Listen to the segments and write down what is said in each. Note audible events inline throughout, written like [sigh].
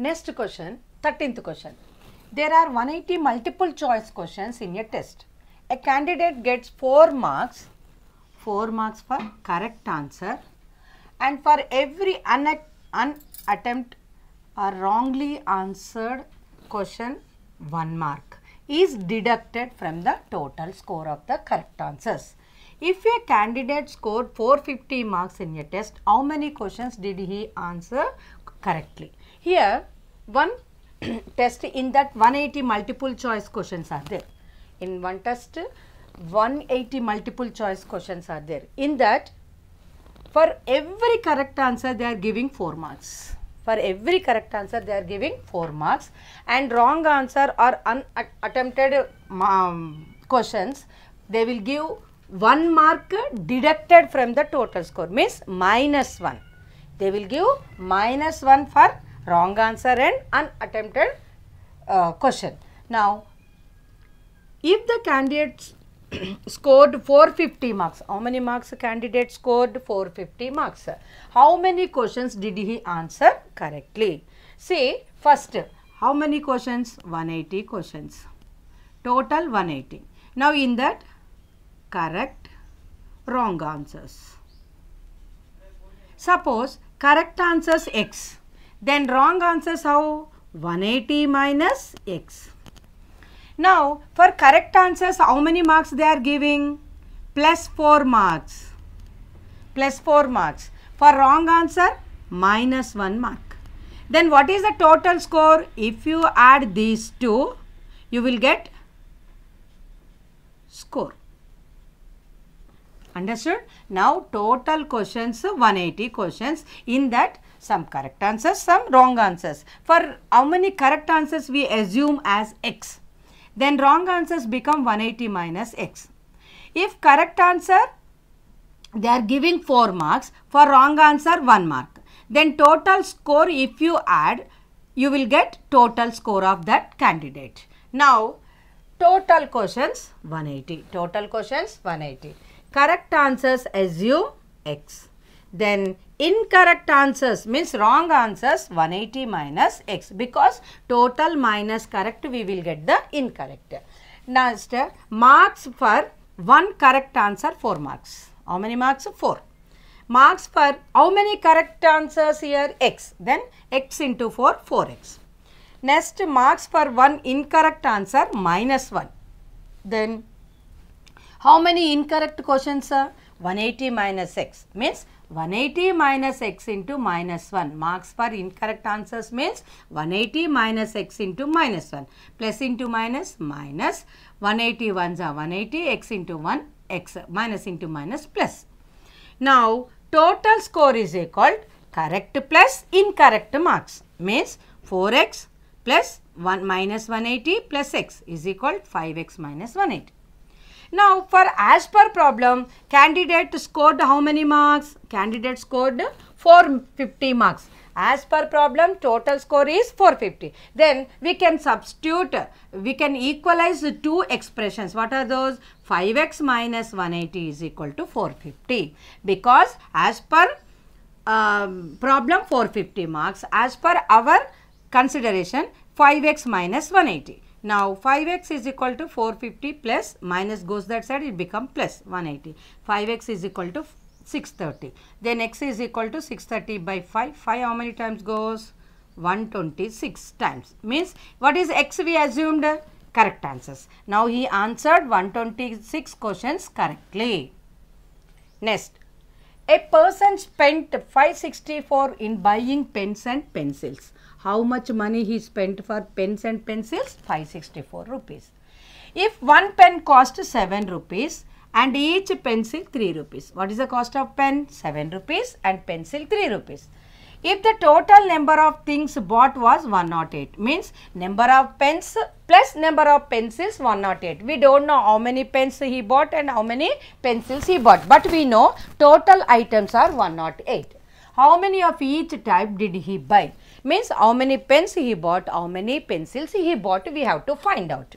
Next question, 13th question. There are 180 multiple choice questions in a test. A candidate gets 4 marks, 4 marks for correct answer and for every un- unattempt or wrongly answered question 1 mark is deducted from the total score of the correct answers. If a candidate scored 450 marks in a test, how many questions did he answer correctly? Here, one [clears throat] test in that 180 multiple choice questions are there. In one test, 180 multiple choice questions are there. In that, for every correct answer, they are giving 4 marks. For every correct answer, they are giving 4 marks. And wrong answer or unattempted um, questions, they will give 1 mark deducted from the total score, means minus 1. They will give minus 1 for wrong answer and unattempted uh, question. Now, if the candidates [clears throat] scored 450 marks, how many marks candidate scored? 450 marks. How many questions did he answer correctly? See, first, how many questions? 180 questions. Total 180. Now, in that, correct, wrong answers. Suppose correct answers x, then wrong answers how? 180 minus x. Now, for correct answers, how many marks they are giving? Plus 4 marks. Plus 4 marks. For wrong answer, minus 1 mark. Then what is the total score? If you add these two, you will get score. Understood? Now, total questions 180 questions. In that, some correct answers, some wrong answers. For how many correct answers we assume as x? Then wrong answers become 180 minus x. If correct answer, they are giving 4 marks. For wrong answer, 1 mark. Then total score, if you add, you will get total score of that candidate. Now, total questions 180. Total questions 180. Correct answers assume x. Then incorrect answers means wrong answers 180 minus x because total minus correct we will get the incorrect. Next marks for one correct answer 4 marks. How many marks? 4. Marks for how many correct answers here? x. Then x into 4 4x. Next marks for one incorrect answer minus 1. Then how many incorrect questions? sir? 180 minus x means 180 minus x into minus 1. Marks for incorrect answers means 180 minus x into minus 1. Plus into minus minus 180 ones are 180 x into 1 x minus into minus plus. Now total score is equal correct plus incorrect marks means 4x plus 1 minus 180 plus x is equal 5x minus 180. Now, for as per problem, candidate scored how many marks? Candidate scored 450 marks. As per problem, total score is 450. Then we can substitute, we can equalize the two expressions. What are those? 5x minus 180 is equal to 450. Because as per um, problem 450 marks, as per our consideration 5x minus 180. Now 5x is equal to 450 plus minus goes that side it become plus 180. 5x is equal to 630. Then x is equal to 630 by 5. 5 how many times goes? 126 times. Means what is x we assumed? Correct answers. Now he answered 126 questions correctly. Next. A person spent 564 in buying pens and pencils. How much money he spent for pens and pencils? 564 rupees. If one pen cost 7 rupees and each pencil 3 rupees. What is the cost of pen? 7 rupees and pencil 3 rupees if the total number of things bought was 108 means number of pens plus number of pencils 108 we don't know how many pens he bought and how many pencils he bought but we know total items are 108 how many of each type did he buy means how many pens he bought, how many pencils he bought, we have to find out.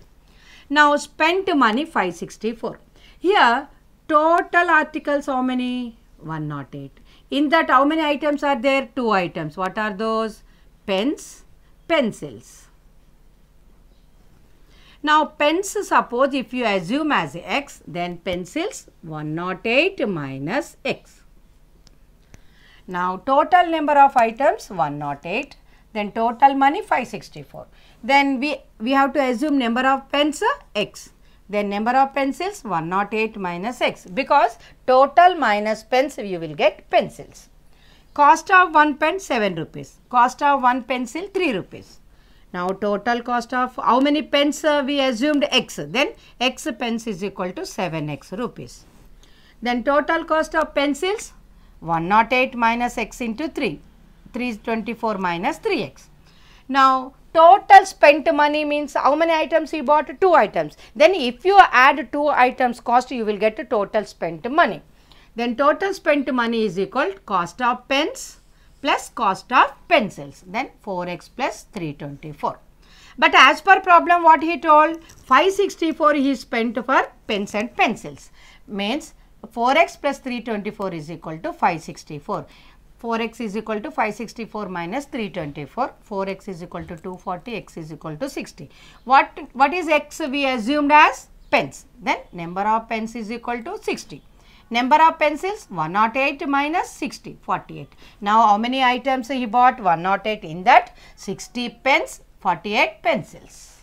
Now, spent money 564. Here, total articles how many? 108. In that, how many items are there? Two items. What are those? Pens pencils. Now pens suppose if you assume as x then pencils 108 minus x. Now total number of items 108 then total money 564. Then we, we have to assume number of pens x then number of pencils 108 minus x because total minus pens you will get pencils. Cost of one pen 7 rupees, cost of one pencil 3 rupees. Now total cost of how many pens uh, we assumed x then x pens is equal to 7x rupees. Then total cost of pencils 108 minus x into 3 324 minus 3x. Now total spent money means how many items he bought 2 items then if you add 2 items cost you will get a total spent money. Then total spent money is equal cost of pens plus cost of pencils then 4x plus 324. But as per problem what he told 564 he spent for pens and pencils means 4x plus 324 is equal to 564. 4x is equal to 564 minus 324 4x is equal to 240 x is equal to 60 what what is x we assumed as? Pens then number of pens is equal to 60 Number of pencils 108 minus 60 48. Now how many items he bought? 108 in that. 60 pens 48 pencils.